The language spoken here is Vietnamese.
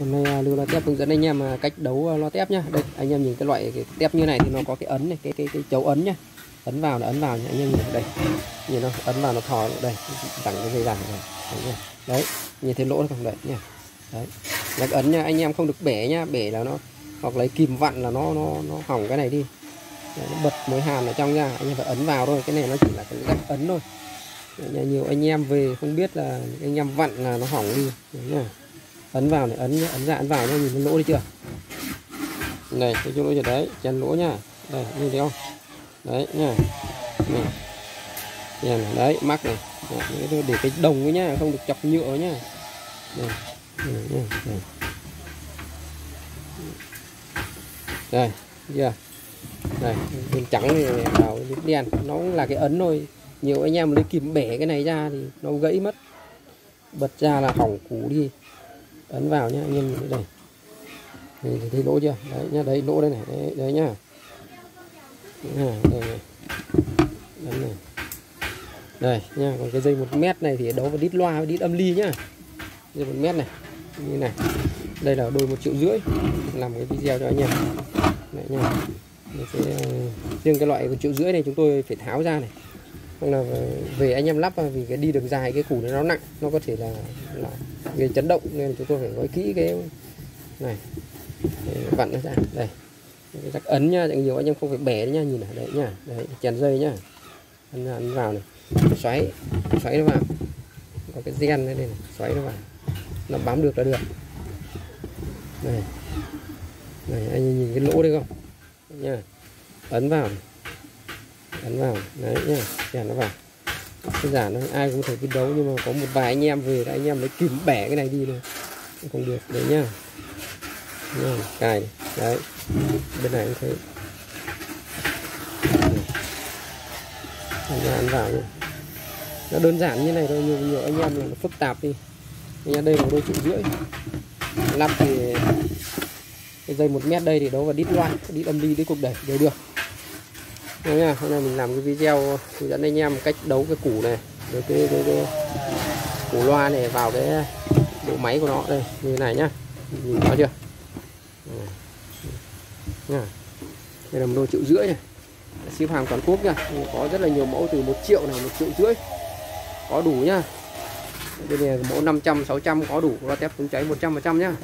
Hôm nay à, Lưu Loa Tép hướng dẫn anh em à, cách đấu à, loa tép nhá. Đây anh em nhìn cái loại cái tép như này thì nó có cái ấn này, cái cái cái chấu ấn nhá. Ấn vào là ấn vào nhá. Anh em nhìn đây. Nhìn nó ấn vào nó thò đây, dẳng cái dây đằng này. Đấy, đấy, nhìn thấy lỗ nó không đấy nhá. Đấy. Là ấn nha, anh em không được bể nhá, bể là nó hoặc lấy kìm vặn là nó nó nó hỏng cái này đi. Đấy, nó bật mối hàn ở trong nha, anh em phải ấn vào thôi, cái này nó chỉ là cái rắc ấn thôi. Đấy, nhiều anh em về không biết là anh em vặn là nó hỏng đi. Đấy nhá ấn vào này ấn nhá, ấn ra ấn vào nó nhìn thấy lỗ đi chưa? Này cái chỗ lỗ đấy chèn lỗ nha, đây nhìn thấy không? Đấy nha này. Chèn này. đấy mắc này. Đấy, để cái đồng với nhá không được chọc nhựa nhá. Đây này, nhá, đây đây chưa? Đây bên trắng thì vào bên đen. Nó cũng là cái ấn thôi. Nhiều anh em lấy kìm bẻ cái này ra thì nó gãy mất. Bật ra là hỏng củ đi ấn vào nhá anh em nhìn đây. Nhìn thấy lỗ chưa? Đấy nhá đấy lỗ đây này đấy, đấy nhá. À, đây này. Đấy này. Đây nha còn cái dây một mét này thì đấu vào đít loa với đít âm ly nhá. Dây một mét này như này. Đây là đôi một triệu rưỡi làm cái video cho anh em. Đấy nha sẽ, ờ, riêng cái loại một triệu rưỡi này chúng tôi phải tháo ra này là về anh em lắp à, vì cái đi đường dài cái củ này nó nặng nó có thể là, là gây chấn động nên chúng tôi phải nói kỹ cái này. Vặn nó ra. Đây. Rắc ấn nha nhiều anh em không phải bẻ nha nhìn này đấy nha đấy chèn dây nhá. Ấn, ấn vào này. Xoáy xoáy nó vào. Có cái gen đây này xoáy nó vào. Nó bám được là được. Này này anh nhìn cái lỗ đây không? Nha ấn vào này ấn vào. Đấy nhá chèn nó vào. Cái giả nó, ai cũng thể biết đấu nhưng mà có một vài anh em về anh em lấy kìm bẻ cái này đi này không được, đấy nhá. Rồi cài này. đấy. Bên này cũng thế. Anh ăn vào nhá. Nó đơn giản như này thôi nhiều nhiều anh em là nó phức tạp đi. Anh em đây là đôi triệu rưỡi. Lắp thì cái dây một mét đây thì đấu vào đít loa đít âm ly, đít cục đẩy đều được. Đấy nha, hôm nay mình làm cái video hướng dẫn anh em cách đấu cái củ này với cái, cái, cái củ loa này vào cái bộ máy của nó đây như thế này nhá. Nhìn rõ chưa? Nha. Đây là một đôi triệu rưỡi này. Ship hàng toàn quốc nha. Có rất là nhiều mẫu từ một triệu này một triệu rưỡi. Có đủ nhá. Đây này mẫu 500 600 có đủ. Loa tép chống cháy 100% nhá.